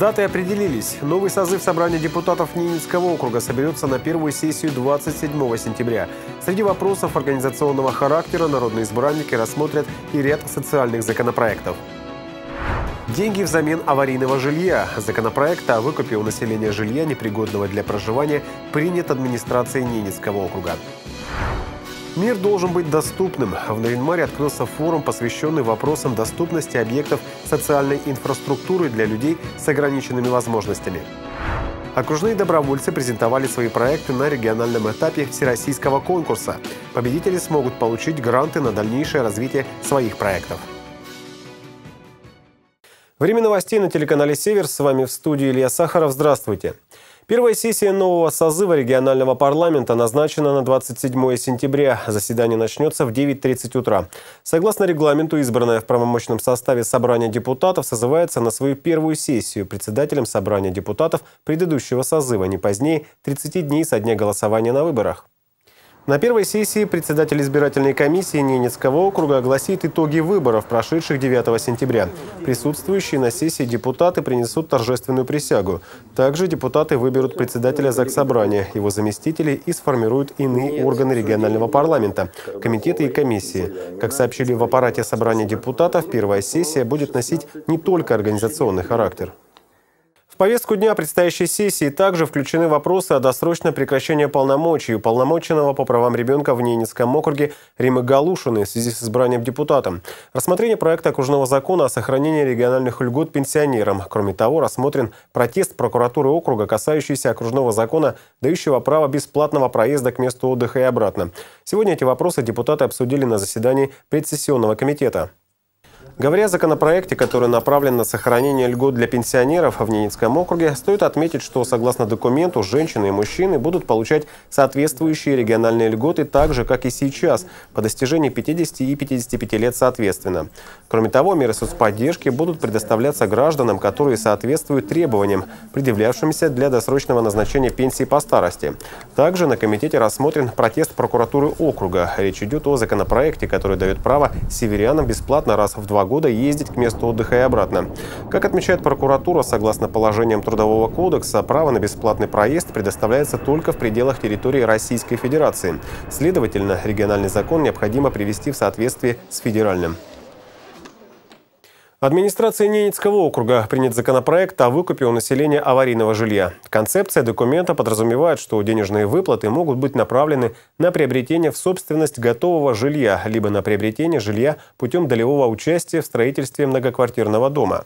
датой определились. Новый созыв собрания депутатов Ненецкого округа соберется на первую сессию 27 сентября. Среди вопросов организационного характера народные избранники рассмотрят и ряд социальных законопроектов. Деньги взамен аварийного жилья. Законопроект о выкупе у населения жилья, непригодного для проживания, принят администрацией Ненецкого округа. Мир должен быть доступным. В Наринмаре открылся форум, посвященный вопросам доступности объектов социальной инфраструктуры для людей с ограниченными возможностями. Окружные добровольцы презентовали свои проекты на региональном этапе всероссийского конкурса. Победители смогут получить гранты на дальнейшее развитие своих проектов. Время новостей на телеканале «Север». С вами в студии Илья Сахаров. Здравствуйте. Первая сессия нового созыва регионального парламента назначена на 27 сентября. Заседание начнется в 9.30 утра. Согласно регламенту, избранное в правомощном составе собрание депутатов созывается на свою первую сессию председателем собрания депутатов предыдущего созыва не позднее 30 дней со дня голосования на выборах. На первой сессии председатель избирательной комиссии Ненецкого округа огласит итоги выборов, прошедших 9 сентября. Присутствующие на сессии депутаты принесут торжественную присягу. Также депутаты выберут председателя Заксобрания, его заместителей и сформируют иные органы регионального парламента, комитеты и комиссии. Как сообщили в аппарате собрания депутатов, первая сессия будет носить не только организационный характер повестку дня предстоящей сессии также включены вопросы о досрочном прекращении полномочий уполномоченного по правам ребенка в Ненецком округе Римы Галушиной в связи с избранием депутатом. Рассмотрение проекта окружного закона о сохранении региональных льгот пенсионерам. Кроме того, рассмотрен протест прокуратуры округа, касающийся окружного закона, дающего право бесплатного проезда к месту отдыха и обратно. Сегодня эти вопросы депутаты обсудили на заседании предсессионного комитета. Говоря о законопроекте, который направлен на сохранение льгот для пенсионеров в Ненецком округе, стоит отметить, что согласно документу женщины и мужчины будут получать соответствующие региональные льготы так же, как и сейчас, по достижении 50 и 55 лет соответственно. Кроме того, меры соцподдержки будут предоставляться гражданам, которые соответствуют требованиям, предъявлявшимся для досрочного назначения пенсии по старости. Также на комитете рассмотрен протест прокуратуры округа. Речь идет о законопроекте, который дает право северянам бесплатно раз в два года ездить к месту отдыха и обратно. Как отмечает прокуратура, согласно положениям Трудового кодекса, право на бесплатный проезд предоставляется только в пределах территории Российской Федерации. Следовательно, региональный закон необходимо привести в соответствие с федеральным. Администрация Ненецкого округа принят законопроект о выкупе у населения аварийного жилья. Концепция документа подразумевает, что денежные выплаты могут быть направлены на приобретение в собственность готового жилья, либо на приобретение жилья путем долевого участия в строительстве многоквартирного дома.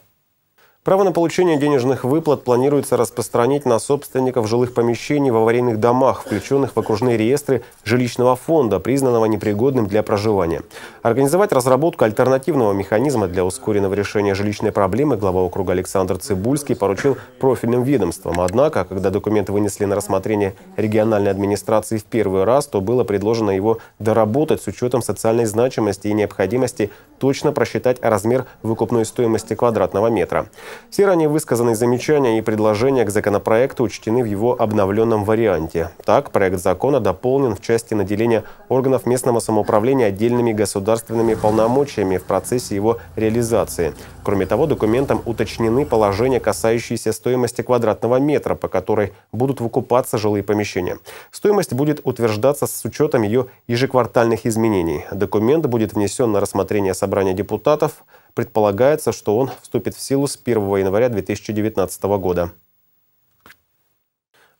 Право на получение денежных выплат планируется распространить на собственников жилых помещений в аварийных домах, включенных в окружные реестры жилищного фонда, признанного непригодным для проживания. Организовать разработку альтернативного механизма для ускоренного решения жилищной проблемы глава округа Александр Цибульский поручил профильным ведомствам. Однако, когда документы вынесли на рассмотрение региональной администрации в первый раз, то было предложено его доработать с учетом социальной значимости и необходимости точно просчитать размер выкупной стоимости квадратного метра. Все ранее высказанные замечания и предложения к законопроекту учтены в его обновленном варианте. Так, проект закона дополнен в части наделения органов местного самоуправления отдельными государственными полномочиями в процессе его реализации. Кроме того, документом уточнены положения, касающиеся стоимости квадратного метра, по которой будут выкупаться жилые помещения. Стоимость будет утверждаться с учетом ее ежеквартальных изменений. Документ будет внесен на рассмотрение собрания депутатов Предполагается, что он вступит в силу с 1 января 2019 года.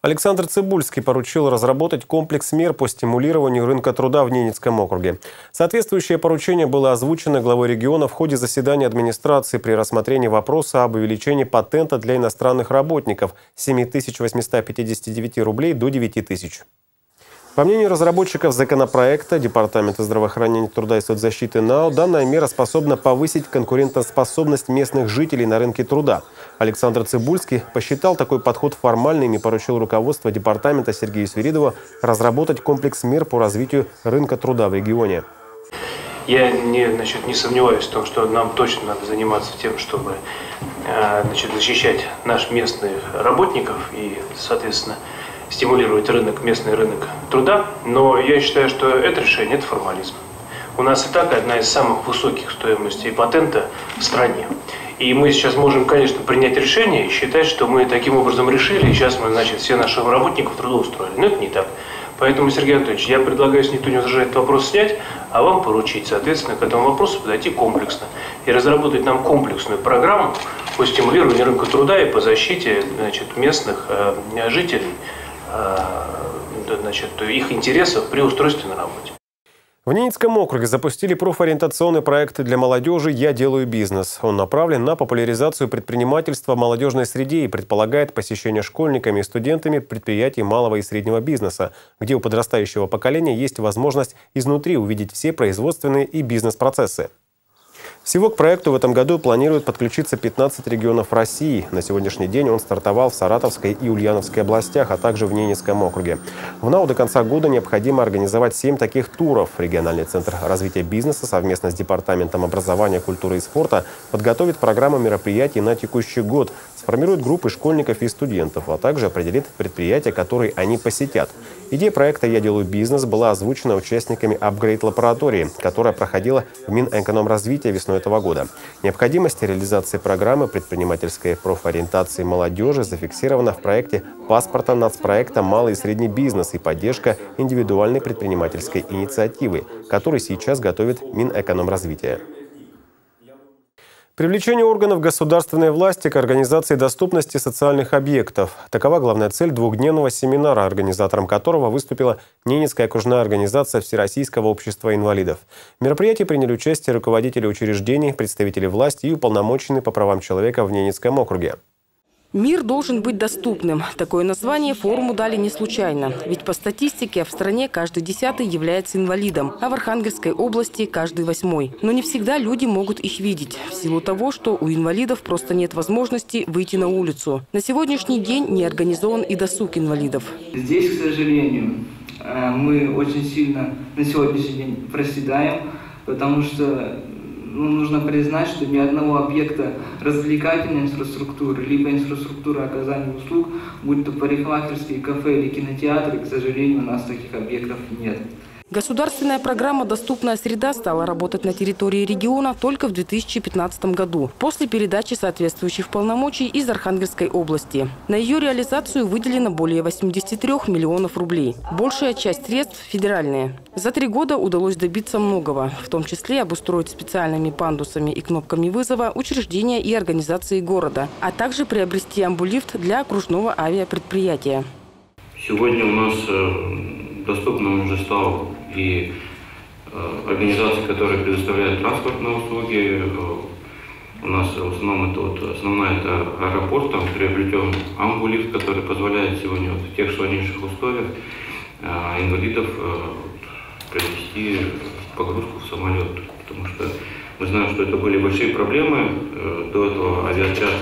Александр Цибульский поручил разработать комплекс мер по стимулированию рынка труда в Ненецком округе. Соответствующее поручение было озвучено главой региона в ходе заседания администрации при рассмотрении вопроса об увеличении патента для иностранных работников с 7859 рублей до 9000. По мнению разработчиков законопроекта Департамента здравоохранения, труда и соцзащиты НАО, данная мера способна повысить конкурентоспособность местных жителей на рынке труда. Александр Цибульский посчитал такой подход формальным и поручил руководство департамента Сергею Свиридову разработать комплекс мер по развитию рынка труда в регионе. Я не, значит, не сомневаюсь в том, что нам точно надо заниматься тем, чтобы э, значит, защищать наших местных работников и, соответственно, стимулировать рынок, местный рынок труда, но я считаю, что это решение – это формализм. у нас и так одна из самых высоких стоимостей патента в стране. И мы сейчас можем, конечно, принять решение и считать, что мы таким образом решили, и сейчас мы, значит, все наших работников трудоустроили. Но это не так. Поэтому, Сергей Анатольевич, я предлагаю, если никто не возражает, этот вопрос снять, а вам поручить, соответственно, к этому вопросу подойти комплексно и разработать нам комплексную программу по стимулированию рынка труда и по защите значит, местных э, жителей, значит, их интересов при устройстве на работе. В Ненецком округе запустили профориентационный проект для молодежи «Я делаю бизнес». Он направлен на популяризацию предпринимательства в молодежной среде и предполагает посещение школьниками и студентами предприятий малого и среднего бизнеса, где у подрастающего поколения есть возможность изнутри увидеть все производственные и бизнес-процессы. Всего к проекту в этом году планируют подключиться 15 регионов России. На сегодняшний день он стартовал в Саратовской и Ульяновской областях, а также в Ненецком округе. В НАУ до конца года необходимо организовать 7 таких туров. Региональный центр развития бизнеса совместно с Департаментом образования, культуры и спорта подготовит программу мероприятий на текущий год, сформирует группы школьников и студентов, а также определит предприятия, которые они посетят. Идея проекта «Я делаю бизнес» была озвучена участниками апгрейд-лаборатории, которая проходила в Минэкономразвития весной этого года. Необходимость реализации программы предпринимательской профориентации молодежи зафиксирована в проекте паспорта нацпроекта «Малый и средний бизнес» и поддержка индивидуальной предпринимательской инициативы, который сейчас готовит Минэкономразвития. Привлечение органов государственной власти к организации доступности социальных объектов. Такова главная цель двухдневного семинара, организатором которого выступила Ненецкая окружная организация Всероссийского общества инвалидов. В мероприятии приняли участие руководители учреждений, представители власти и уполномоченные по правам человека в Ненецком округе. Мир должен быть доступным. Такое название форуму дали не случайно. Ведь по статистике в стране каждый десятый является инвалидом, а в Архангельской области каждый восьмой. Но не всегда люди могут их видеть, в силу того, что у инвалидов просто нет возможности выйти на улицу. На сегодняшний день не организован и досуг инвалидов. Здесь, к сожалению, э, мы очень сильно на сегодняшний день проседаем, потому что ну, нужно признать, что ни одного объекта развлекательной инфраструктуры, либо инфраструктуры оказания услуг, будь то парикмахерские, кафе или кинотеатры, к сожалению, у нас таких объектов нет. Государственная программа «Доступная среда» стала работать на территории региона только в 2015 году, после передачи соответствующих полномочий из Архангельской области. На ее реализацию выделено более 83 миллионов рублей. Большая часть средств – федеральные. За три года удалось добиться многого, в том числе обустроить специальными пандусами и кнопками вызова учреждения и организации города, а также приобрести амбулифт для окружного авиапредприятия. Сегодня у нас э, доступным уже стал и э, организации, которые предоставляют транспортные услуги. Э, у нас в основном это вот основная это аэропорт, там приобретен амбулифт, который позволяет сегодня вот в тех сложнейших условиях э, инвалидов провести погрузку в самолет. Потому что мы знаем, что это были большие проблемы. До этого авиаотряд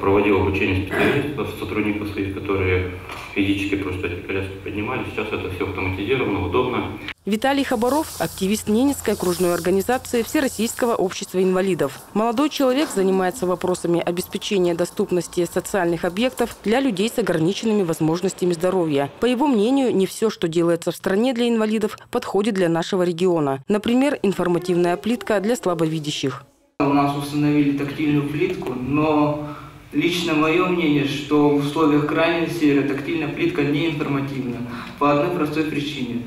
проводил обучение специалистов, сотрудников своих, которые физически просто эти коляски поднимали. Сейчас это все автоматизировано, удобно. Виталий Хабаров – активист Ненецкой окружной организации Всероссийского общества инвалидов. Молодой человек занимается вопросами обеспечения доступности социальных объектов для людей с ограниченными возможностями здоровья. По его мнению, не все, что делается в стране для инвалидов, подходит для нашего региона. Например, информативная плитка для слабовидящих. У нас установили тактильную плитку, но Лично мое мнение, что в условиях крайнего севера тактильная плитка не информативна. По одной простой причине.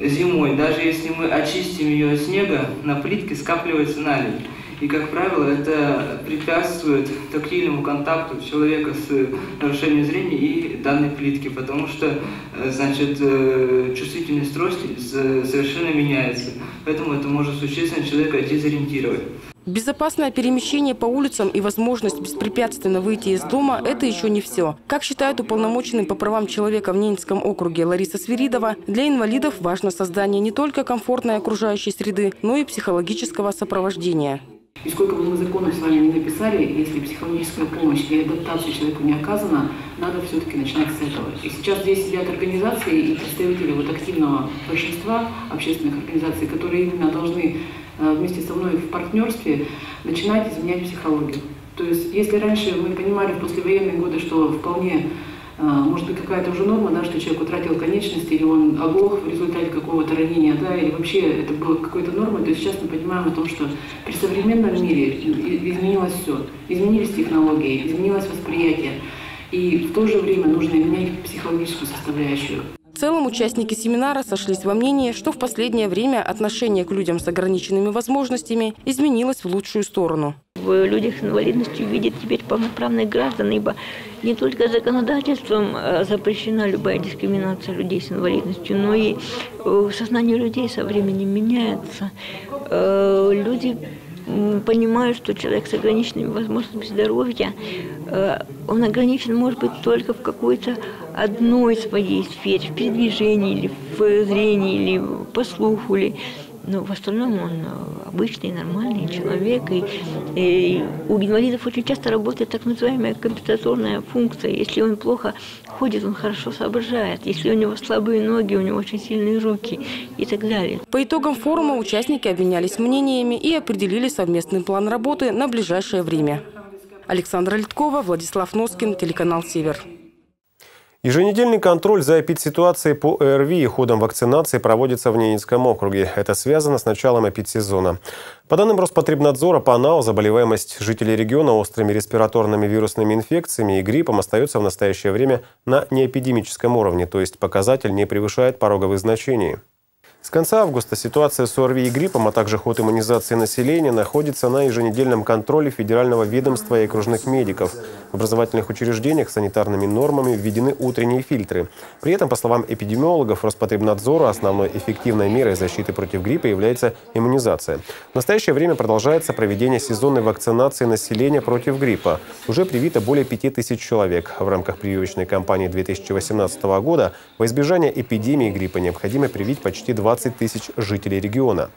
Зимой, даже если мы очистим ее от снега, на плитке скапливается наледь. И, как правило, это препятствует тактильному контакту человека с нарушением зрения и данной плитки, потому что, э, значит, э, чувствительность трости совершенно меняется. Поэтому это может существенно человека дезориентировать. Безопасное перемещение по улицам и возможность беспрепятственно выйти из дома – это еще не все. Как считает уполномоченный по правам человека в Ненецком округе Лариса Свиридова, для инвалидов важно создание не только комфортной окружающей среды, но и психологического сопровождения. И сколько бы мы законов с вами не написали, если психологическая помощь и адаптация человеку не оказана, надо все-таки начинать с этого. И сейчас здесь сидят организации и представители вот активного большинства общественных организаций, которые именно должны Э, вместе со мной в партнерстве начинать изменять психологию. То есть, если раньше мы понимали в послевоенные годы, что вполне может быть, какая-то уже норма, да, что человек утратил конечность, или он оглох в результате какого-то ранения, да, или вообще это было какой-то нормой, то сейчас мы понимаем о том, что при современном мире изменилось все. Изменились технологии, изменилось восприятие. И в то же время нужно менять психологическую составляющую. В целом участники семинара сошлись во мнении, что в последнее время отношение к людям с ограниченными возможностями изменилось в лучшую сторону. В людях с инвалидностью видят теперь полноправных граждан, ибо не только законодательством э, запрещена любая дискриминация людей с инвалидностью, но и э, сознание людей со временем меняется. Э, люди понимаю, что человек с ограниченными возможностями здоровья, э, он ограничен, может быть, только в какой-то одной своей сфере, в передвижении, или в зрении, или по слуху, или но в остальном он э, обычный, нормальный человек. И, и у инвалидов очень часто работает так называемая компенсаторная функция. Если он плохо ходит, он хорошо соображает. Если у него слабые ноги, у него очень сильные руки и так далее. По итогам форума участники обменялись мнениями и определили совместный план работы на ближайшее время. Александра Литкова, Владислав Носкин, телеканал «Север». Еженедельный контроль за эпидситуацией по ОРВИ и ходом вакцинации проводится в Ненецком округе. Это связано с началом эпидсезона. По данным Роспотребнадзора, по НАО заболеваемость жителей региона острыми респираторными вирусными инфекциями и гриппом остается в настоящее время на неэпидемическом уровне, то есть показатель не превышает пороговых значений. С конца августа ситуация с ОРВИ и гриппом, а также ход иммунизации населения находится на еженедельном контроле Федерального ведомства и окружных медиков. В образовательных учреждениях санитарными нормами введены утренние фильтры. При этом, по словам эпидемиологов Роспотребнадзора, основной эффективной мерой защиты против гриппа является иммунизация. В настоящее время продолжается проведение сезонной вакцинации населения против гриппа. Уже привито более 5000 человек. В рамках прививочной кампании 2018 года во избежание эпидемии гриппа необходимо привить почти 20 20 тысяч жителей региона.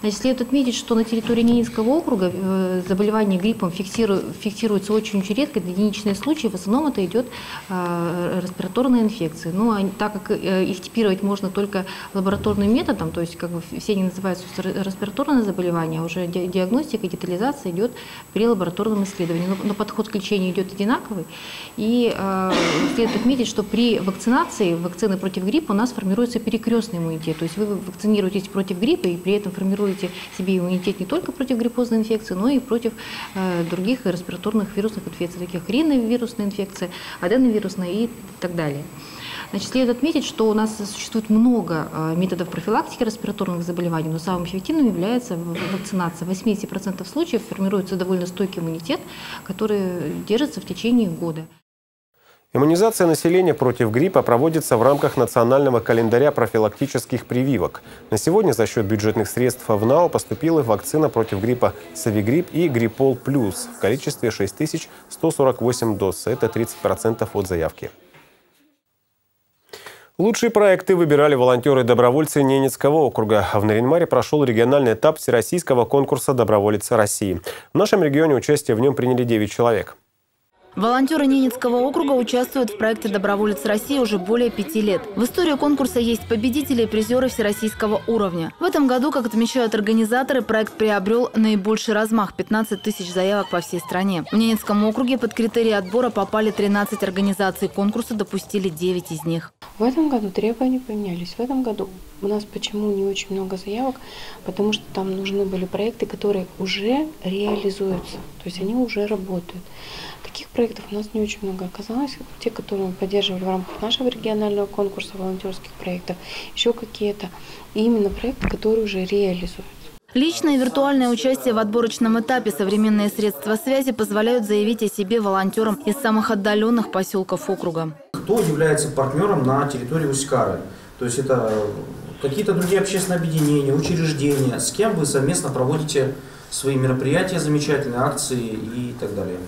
Значит, следует отметить, что на территории Ненецкого округа э, заболевание гриппом фиксируется очень-очень редко, это единичные случаи, в основном это идет э, респираторные инфекции. Ну, а так как э, их типировать можно только лабораторным методом, то есть как бы все они называются респираторные заболевания, а уже диагностика, детализация идет при лабораторном исследовании. Но, но подход к лечению идет одинаковый. И э, следует отметить, что при вакцинации, вакцины против гриппа у нас формируется перекрестный иммунитет. То есть вы вакцинируетесь против гриппа и при этом формируете формируете себе иммунитет не только против гриппозной инфекции, но и против э, других респираторных вирусных инфекций, таких риновирусной инфекции, аденовирусной и так далее. Значит, следует отметить, что у нас существует много э, методов профилактики респираторных заболеваний, но самым эффективным является вакцинация. В 80% случаев формируется довольно стойкий иммунитет, который держится в течение года. Иммунизация населения против гриппа проводится в рамках национального календаря профилактических прививок. На сегодня за счет бюджетных средств в НАО поступила вакцина против гриппа Савигрипп и Гриппол Плюс в количестве 6148 доз. Это 30% от заявки. Лучшие проекты выбирали волонтеры-добровольцы Ненецкого округа. В Наринмаре прошел региональный этап Всероссийского конкурса «Доброволец России». В нашем регионе участие в нем приняли 9 человек. Волонтеры Ненецкого округа участвуют в проекте «Доброволец России» уже более пяти лет. В истории конкурса есть победители и призеры всероссийского уровня. В этом году, как отмечают организаторы, проект приобрел наибольший размах – 15 тысяч заявок по всей стране. В Ненецком округе под критерии отбора попали 13 организаций конкурса, допустили 9 из них. В этом году требования поменялись. В этом году у нас почему не очень много заявок? Потому что там нужны были проекты, которые уже реализуются, то есть они уже работают. Таких у нас не очень много оказалось. Те, которые мы поддерживали в рамках нашего регионального конкурса волонтерских проектов, еще какие-то. И именно проекты, которые уже реализуются. Личное и виртуальное участие в отборочном этапе современные средства связи позволяют заявить о себе волонтерам из самых отдаленных поселков округа. Кто является партнером на территории Усть-Кары? То есть это какие-то другие общественные объединения, учреждения, с кем вы совместно проводите свои мероприятия, замечательные акции и так далее.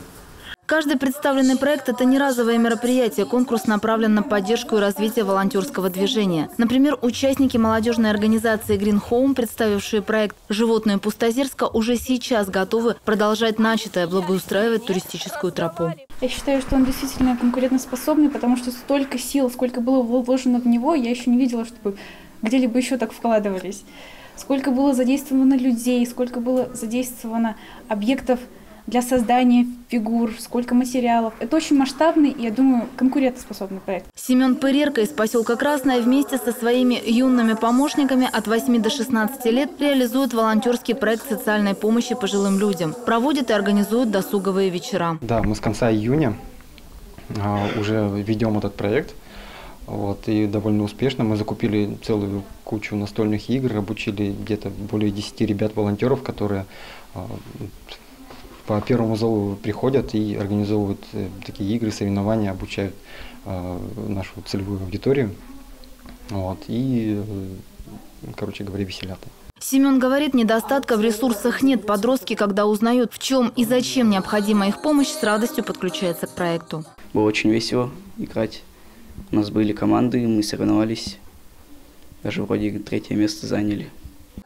Каждый представленный проект – это не разовое мероприятие. Конкурс направлен на поддержку и развитие волонтерского движения. Например, участники молодежной организации Green Home, представившие проект «Животное Пустозерска», уже сейчас готовы продолжать начатое, благоустраивать туристическую тропу. Я считаю, что он действительно конкурентоспособный, потому что столько сил, сколько было вложено в него, я еще не видела, чтобы где-либо еще так вкладывались. Сколько было задействовано людей, сколько было задействовано объектов для создания фигур, сколько материалов. Это очень масштабный и, я думаю, конкурентоспособный проект. Семен Пырерко из поселка Красная вместе со своими юными помощниками от 8 до 16 лет реализует волонтерский проект социальной помощи пожилым людям. Проводит и организует досуговые вечера. Да, мы с конца июня а, уже ведем этот проект. Вот, и довольно успешно. Мы закупили целую кучу настольных игр, обучили где-то более 10 ребят-волонтеров, которые а, по первому зову приходят и организовывают э, такие игры, соревнования, обучают а, нашу целевую аудиторию. Вот, и, э, короче говоря, веселят. Семен говорит, недостатка в ресурсах нет. Подростки, когда узнают, в чем и зачем необходима их помощь, с радостью подключаются к проекту. Было очень весело играть у нас были команды, мы соревновались, даже вроде третье место заняли.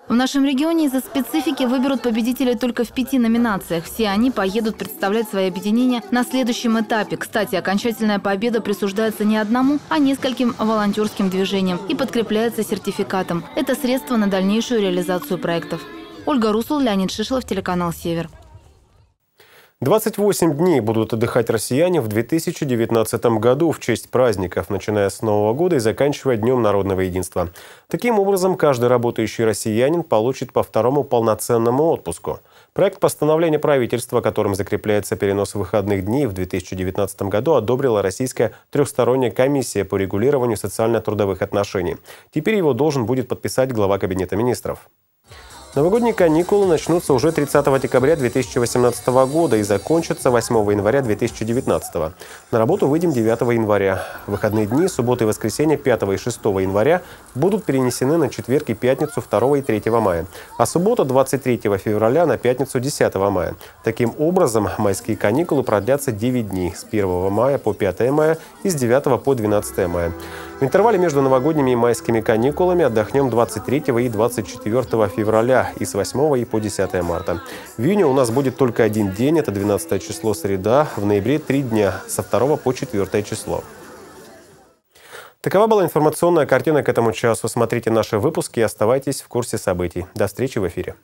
В нашем регионе из-за специфики выберут победителей только в пяти номинациях. Все они поедут представлять свои объединения на следующем этапе. Кстати, окончательная победа присуждается не одному, а нескольким волонтерским движениям и подкрепляется сертификатом. Это средство на дальнейшую реализацию проектов. Ольга Русул, Леонид Шишлов, телеканал «Север». 28 дней будут отдыхать россияне в 2019 году в честь праздников, начиная с Нового года и заканчивая Днем народного единства. Таким образом, каждый работающий россиянин получит по второму полноценному отпуску. Проект постановления правительства, которым закрепляется перенос выходных дней в 2019 году, одобрила Российская трехсторонняя комиссия по регулированию социально-трудовых отношений. Теперь его должен будет подписать глава Кабинета министров. Новогодние каникулы начнутся уже 30 декабря 2018 года и закончатся 8 января 2019. На работу выйдем 9 января. Выходные дни, субботы и воскресенье 5 и 6 января будут перенесены на четверг и пятницу 2 и 3 мая, а суббота 23 февраля на пятницу 10 мая. Таким образом, майские каникулы продлятся 9 дней с 1 мая по 5 мая и с 9 по 12 мая. В интервале между новогодними и майскими каникулами отдохнем 23 и 24 февраля и с 8 и по 10 марта. В июне у нас будет только один день, это 12 число среда, в ноябре три дня, со 2 по 4 число. Такова была информационная картина к этому часу. Смотрите наши выпуски и оставайтесь в курсе событий. До встречи в эфире.